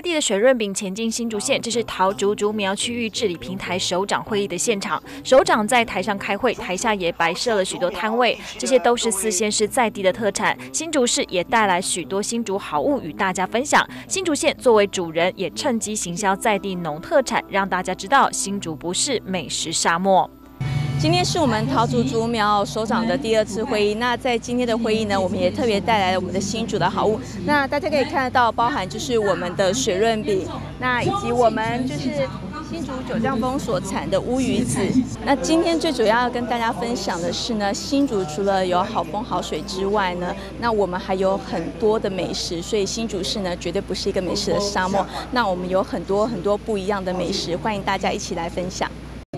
在地的水润饼前进新竹县，这是桃竹竹苗区域治理平台首长会议的现场。首长在台上开会，台下也摆设了许多摊位，这些都是四县市在地的特产。新竹市也带来许多新竹好物与大家分享。新竹县作为主人，也趁机行销在地农特产，让大家知道新竹不是美食沙漠。今天是我们桃竹竹苗首长的第二次会议。那在今天的会议呢，我们也特别带来了我们的新竹的好物。那大家可以看得到，包含就是我们的水润饼，那以及我们就是新竹九江峰所产的乌鱼子。那今天最主要要跟大家分享的是呢，新竹除了有好风好水之外呢，那我们还有很多的美食。所以新竹市呢，绝对不是一个美食的沙漠。那我们有很多很多不一样的美食，欢迎大家一起来分享。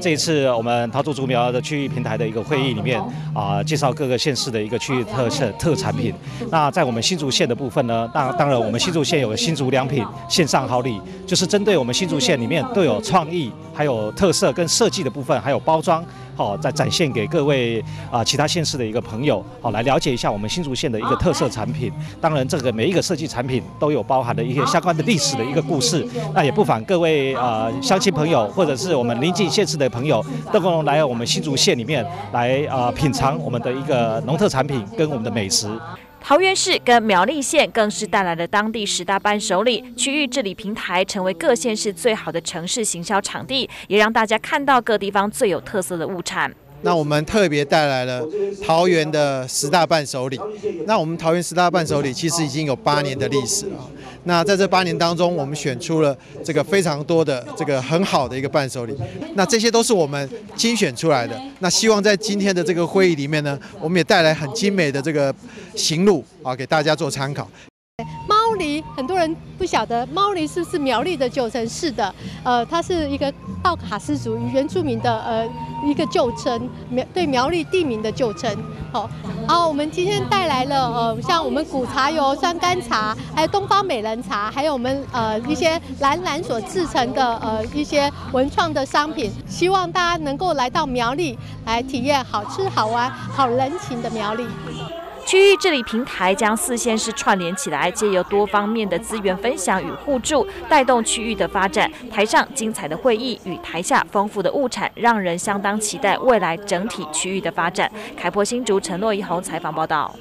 这一次我们桃竹竹苗的区域平台的一个会议里面啊，介绍各个县市的一个区域特色特产品。那在我们新竹县的部分呢，那当然我们新竹县有个新竹良品线上好礼，就是针对我们新竹县里面都有创意、还有特色跟设计的部分，还有包装。好，再展现给各位啊，其他县市的一个朋友，好来了解一下我们新竹县的一个特色产品。当然，这个每一个设计产品都有包含的一些相关的历史的一个故事。那也不妨各位啊乡亲朋友，或者是我们邻近县市的朋友，都共同来我们新竹县里面来啊品尝我们的一个农特产品跟我们的美食。桃园市跟苗栗县更是带来了当地十大伴手礼，区域治理平台成为各县市最好的城市行销场地，也让大家看到各地方最有特色的物产。那我们特别带来了桃园的十大伴手礼。那我们桃园十大伴手礼其实已经有八年的历史了。那在这八年当中，我们选出了这个非常多的这个很好的一个伴手礼。那这些都是我们精选出来的。那希望在今天的这个会议里面呢，我们也带来很精美的这个行路啊，给大家做参考。很多人不晓得猫梨是不是苗栗的旧城市的，呃，它是一个道卡斯族原住民的呃一个旧称，苗对苗栗地名的旧称。好，好，我们今天带来了呃，像我们古茶油、酸甘茶，还有东方美人茶，还有我们呃一些蓝蓝所制成的呃一些文创的商品，希望大家能够来到苗栗来体验好吃、好玩、好人情的苗栗。区域治理平台将四县市串联起来，借由多方面的资源分享与互助，带动区域的发展。台上精彩的会议与台下丰富的物产，让人相当期待未来整体区域的发展。开播新竹陈诺一红采访报道。